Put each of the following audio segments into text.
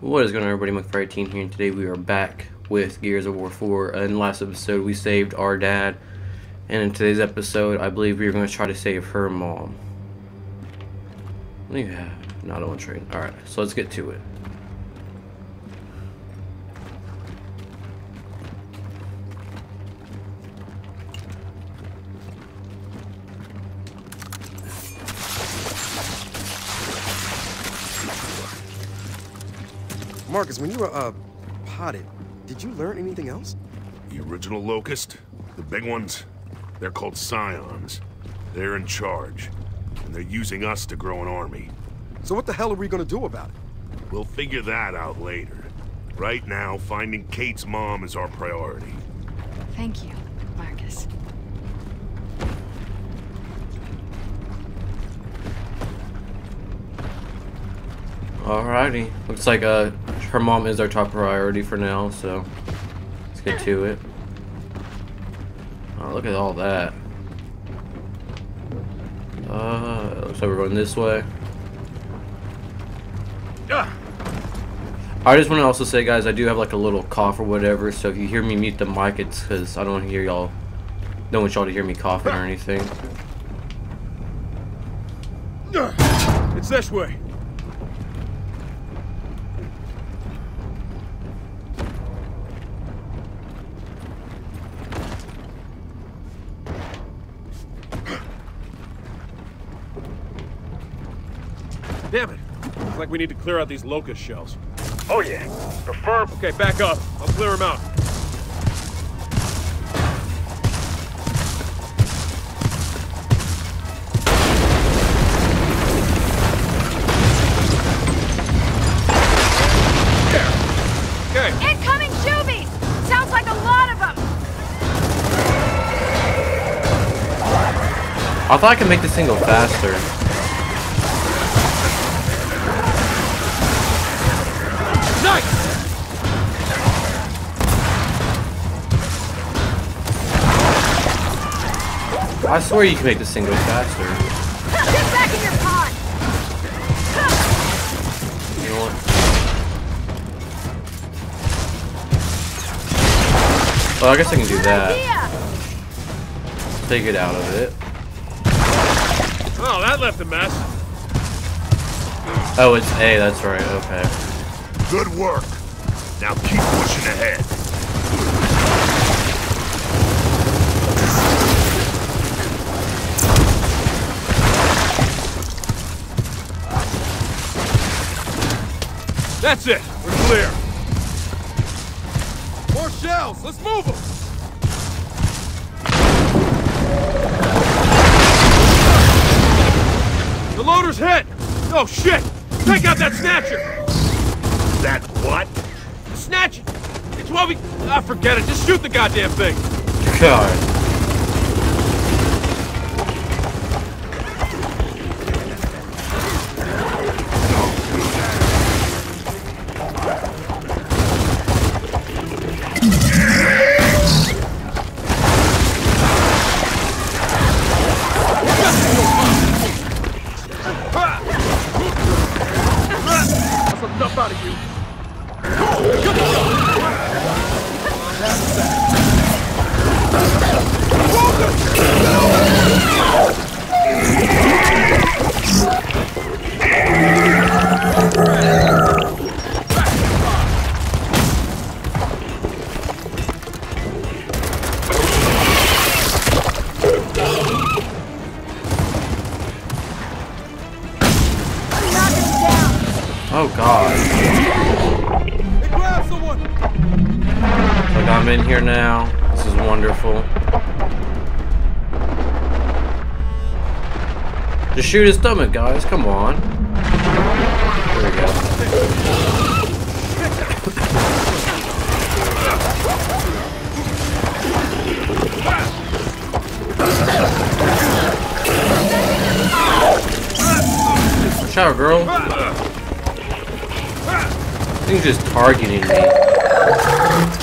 What is going on everybody, monkeyfire18 here, and today we are back with Gears of War 4. In last episode, we saved our dad, and in today's episode, I believe we are going to try to save her mom. Yeah, not on train. Alright, so let's get to it. Marcus, when you were, uh, potted, did you learn anything else? The original Locust, the big ones, they're called Scions. They're in charge, and they're using us to grow an army. So what the hell are we gonna do about it? We'll figure that out later. Right now, finding Kate's mom is our priority. Thank you, Marcus. Alrighty. Looks like uh, her mom is our top priority for now, so let's get to it. Oh, look at all that. Uh, looks like we're going this way. I just want to also say, guys, I do have like a little cough or whatever, so if you hear me mute the mic, it's because I don't want to hear y'all, don't want y'all to hear me coughing or anything. It's this way. Damn it. Looks like we need to clear out these locust shells. Oh yeah, prefer... Okay, back up. I'll clear them out. There. Okay. Incoming Juvies! Sounds like a lot of them! I thought I could make this thing go faster. I swear you can make this thing go faster. Get back in your pod! You know what? Oh, I guess I can do that. Idea! Take it out of it. Oh, that left a mess. Oh, it's A, that's right, okay. Good work. Now keep pushing ahead. That's it. We're clear. More shells. Let's move them. The loader's hit. Oh shit! Take out that snatcher. That what? Snatch it. It's what we. Ah, forget it. Just shoot the goddamn thing. God. Shoot his stomach, guys. Come on. There we go. Out, girl. Thing's just targeting me.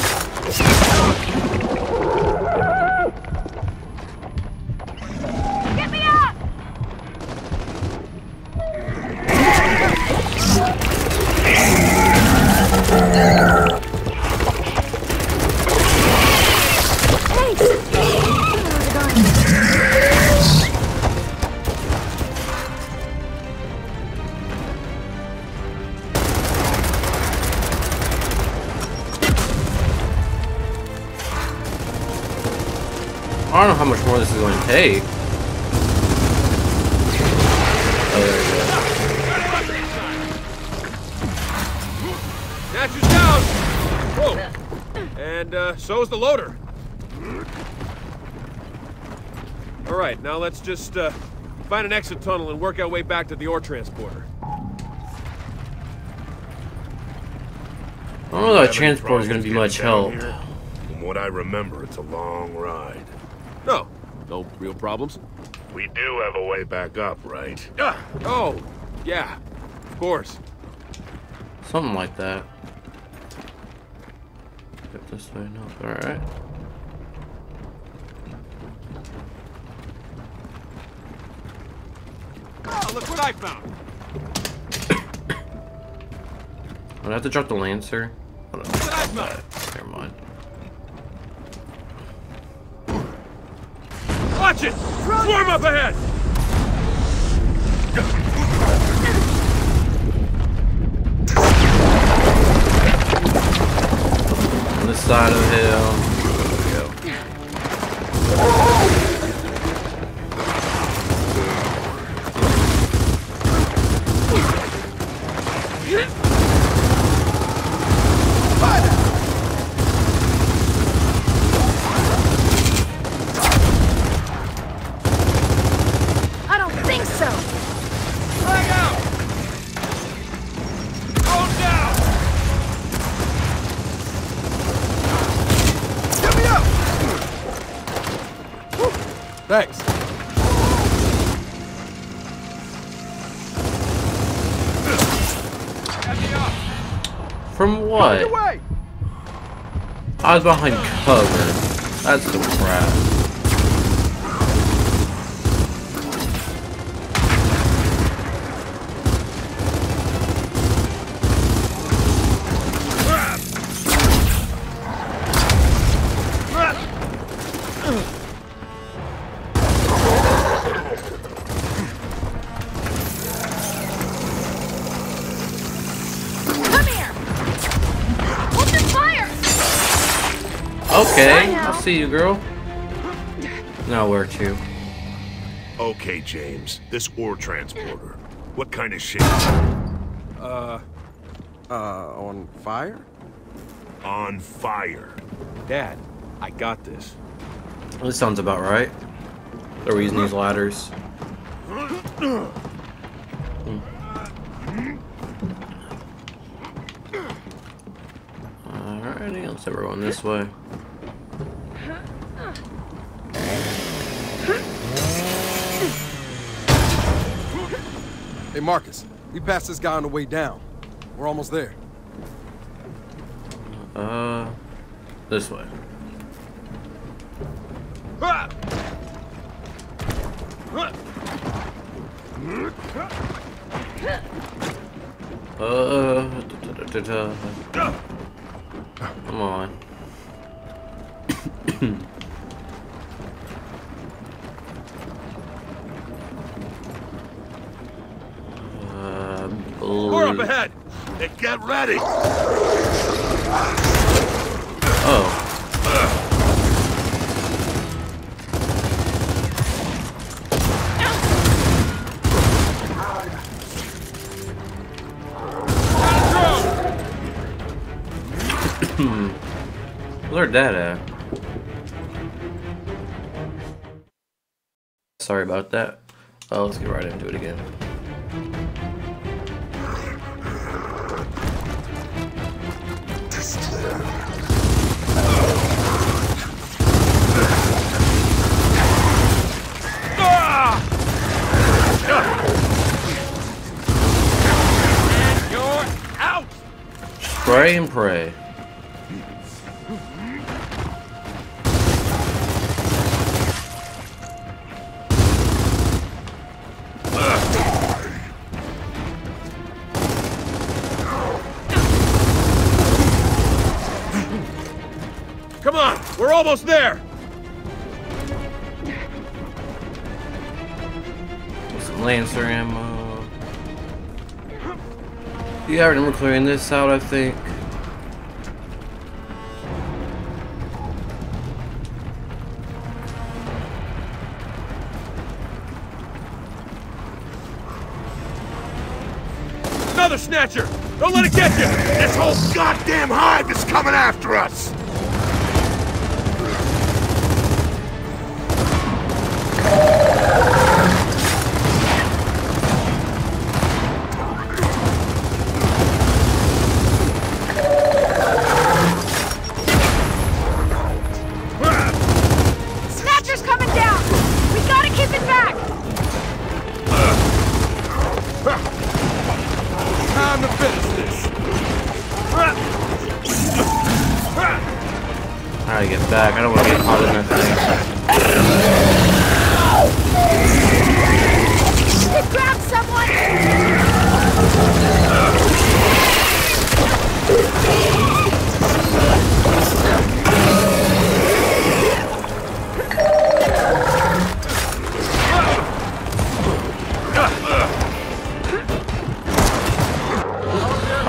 I don't know how much more this is going to take. Oh, there Natcher's down! Whoa! And, uh, so's the loader. Alright, now let's just, uh, find an exit tunnel and work our way back to the ore transporter. I don't know that Having transport is going to be much help. here? From what I remember, it's a long ride. No, no real problems. We do have a way back up, right? Ah, oh, yeah, of course. Something like that. Get this way, no. Alright. Oh, look what I found! I'm gonna have to drop the Lancer. Hold on. Look what I found! Never mind. It! Swarm up ahead! On this side of the hill. There we go. What? I was behind cover. That's the crap. Okay, I'll see you, girl. Now where to? Okay, James. This ore transporter. What kind of shape? Uh, uh, on fire? On fire. Dad, I got this. This sounds about right. They're using these ladders. Alrighty, let's everyone this way. Hey, Marcus. We passed this guy on the way down. We're almost there. Uh, this way. Ah! Uh, da, da, da, come on. uh, More up blue- ahead! And get ready! Oh, where's that at? Sorry about that. Oh, let's get right into it again. Spray and pray. Come on! We're almost there! Some Lancer ammo. Yeah, I remember clearing this out, I think. Another snatcher! Don't let it get you! This whole goddamn hive is coming after us!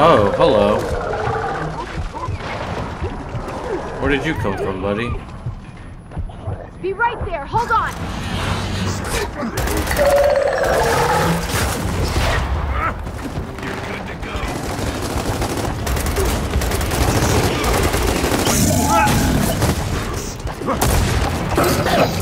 Oh, hello. Where did you come from, buddy? Be right there, hold on! Hello.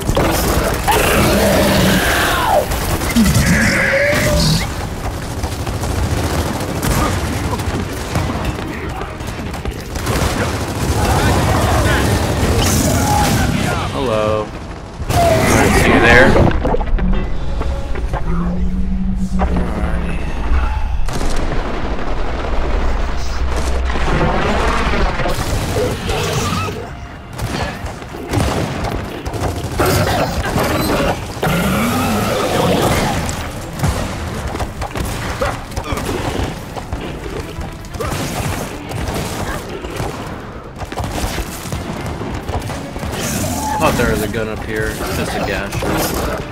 Here. It's just a gas shot.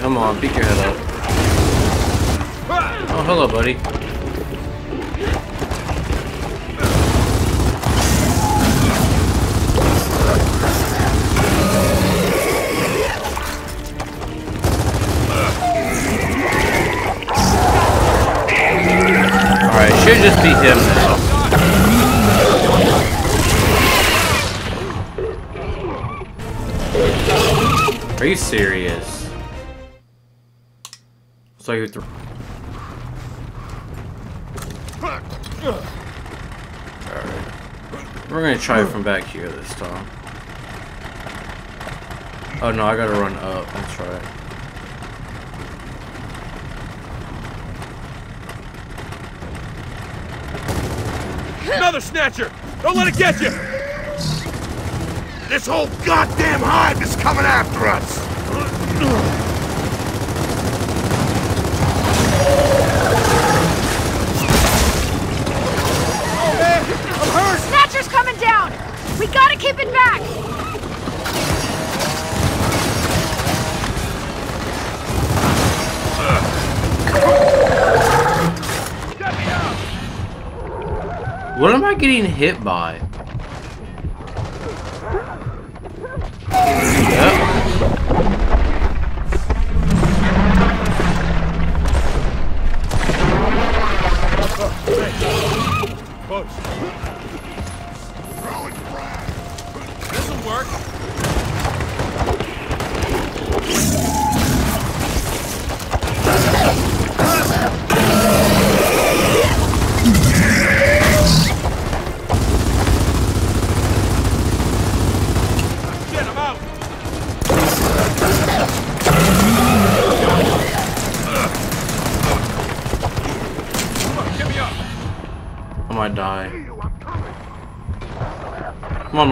Come on, peek your head up. Oh, hello, buddy. Alright, should just be him now. Are you serious? So you're through. Alright. We're gonna try it from oh. back here this time. Oh no, I gotta run up. That's right. Another snatcher! Don't let it get you! This whole goddamn hive is coming after us! We gotta keep it back! What am I getting hit by?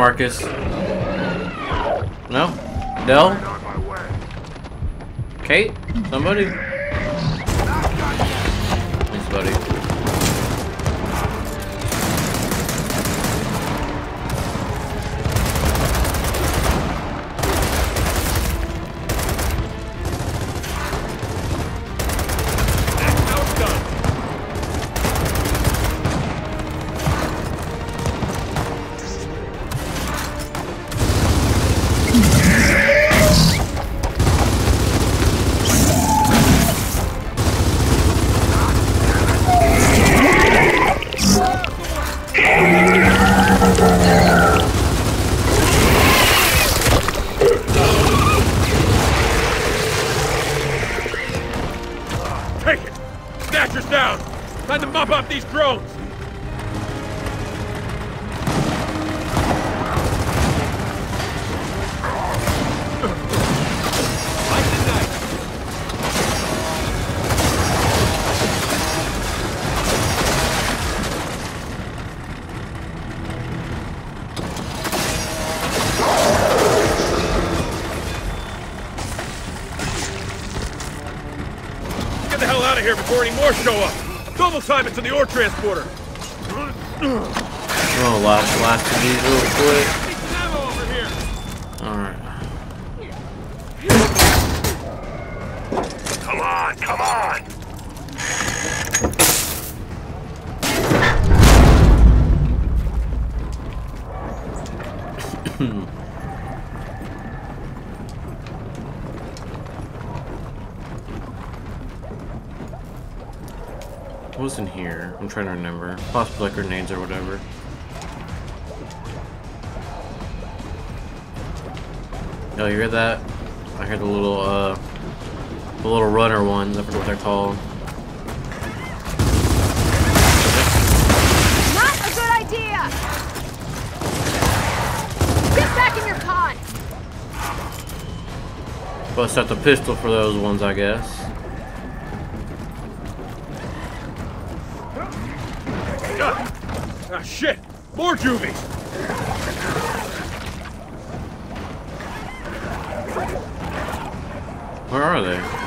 Marcus. No? Del? Kate? Somebody? Buddy. Down! Time to mop up these drones! More show up! Double time it to the ore transporter! Oh, last, last of these real quick. Need ammo over here! Alright. Come on, come on! Was in here? I'm trying to remember. Possibly like grenades or whatever. Oh, you hear that? I heard the little, uh, the little runner ones. I forget what they're called. Not a good idea! Get back in your pod! Bust out the pistol for those ones, I guess. Ah, shit! More juvies! Where are they?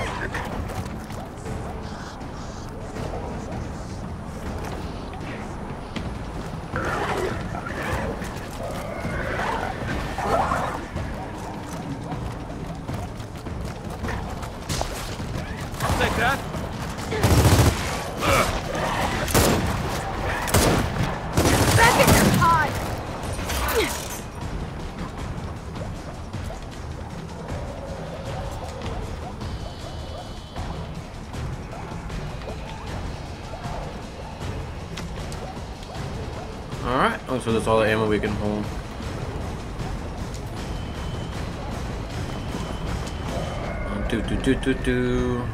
Alright, oh, so that's all the ammo we can hold. Um, do do do do do.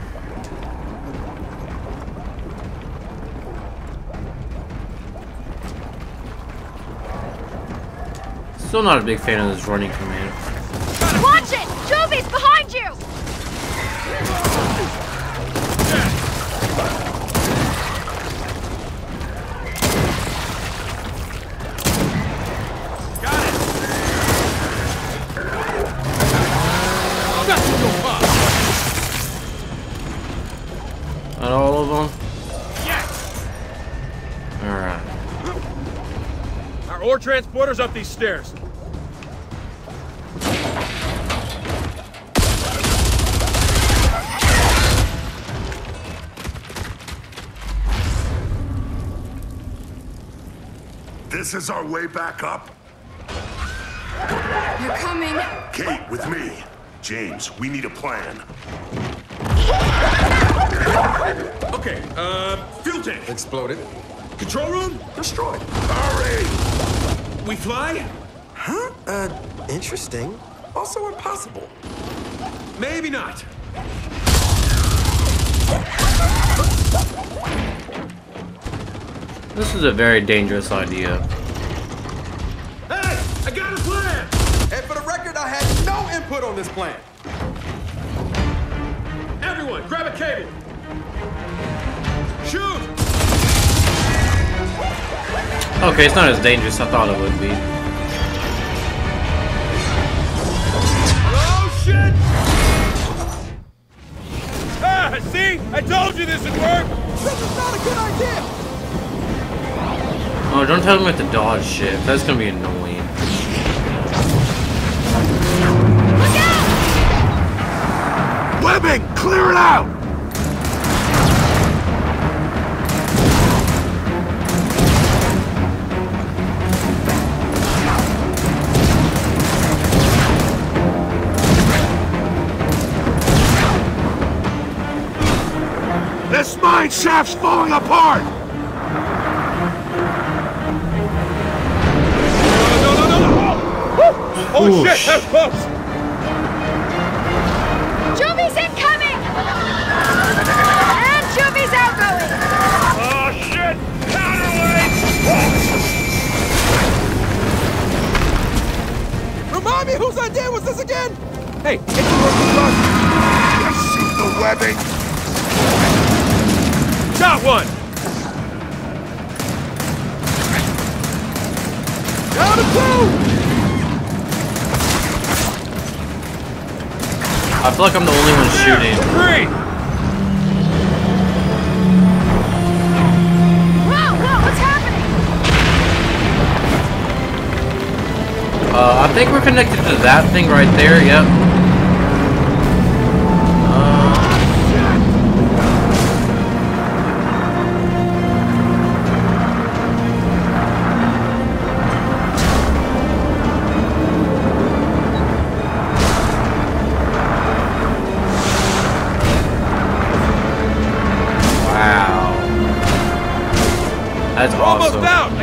Still not a big fan of this running command. Watch it! Juvies behind you! Our ore transporter's up these stairs. This is our way back up? You're coming. Kate, with me. James, we need a plan. Okay, uh, fuel tank. Exploded. Control room? Destroyed. Hurry! We fly? Huh? Uh, interesting. Also impossible. Maybe not. This is a very dangerous idea. Hey, I got a plan! And for the record, I had no input on this plan. Everyone, grab a cable! Shoot! Okay, it's not as dangerous as I thought it would be. Oh, shit! Ah, see? I told you this would work! This is not a good idea! Oh, don't tell me with the dodge shit. That's gonna be annoying. Look out! Webbing! Clear it out! This shaft's falling apart! No, no, no, no! Oh, oh Ooh, shit, sh- that's close! Juvi's incoming! And Juvi's outgoing! Oh, shit! Counterweight! Remind me whose idea was this again? Hey, get the rope I see the webbing! Got one! Down to two! I feel like I'm the only one shooting. Three! Whoa, whoa, what's happening? Uh, I think we're connected to that thing right there. Yep.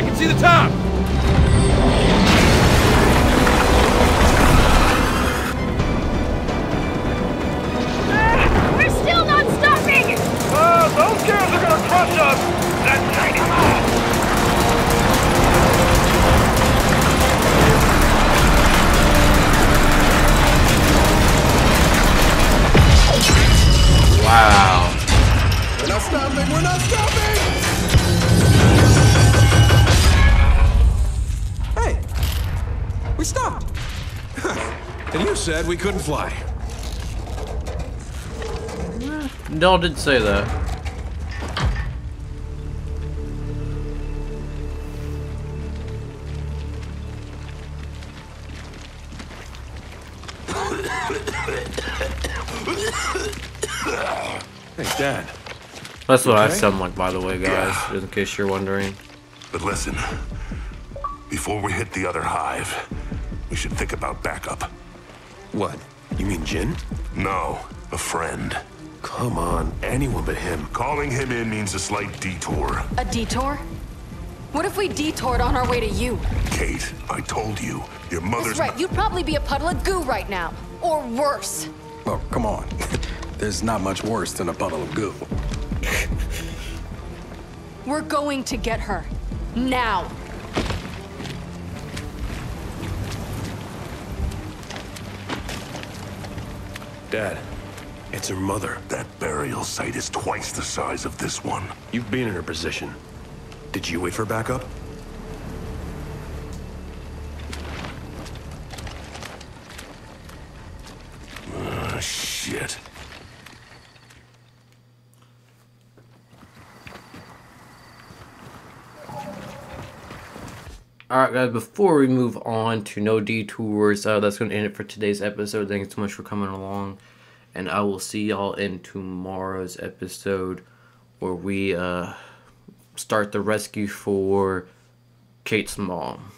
Can see the top! We're still not stopping! Uh, those girls are gonna crush us! That tiny move! Wow. We're not stopping! We're not stopping! And you said we couldn't fly. Del did say that. Hey, Dad. That's what I Okay. sound like, by the way, guys, just in case you're wondering. But listen, before we hit the other hive, we should think about backup. What? You mean Jin? No, a friend. Come on, anyone but him. Calling him in means a slight detour. A detour? What if we detoured on our way to you? Kate, I told you, your mother's That's right, you'd probably be a puddle of goo right now. Or worse. Oh, come on. There's not much worse than a puddle of goo. We're going to get her. Now. Dad, it's her mother. That burial site is twice the size of this one. You've been in her position. Did you wait for backup? Ah, shit. Alright, guys, before we move on to no detours, uh, that's going to end it for today's episode. Thanks so much for coming along. And I will see y'all in tomorrow's episode where we uh, start the rescue for Kate's mom.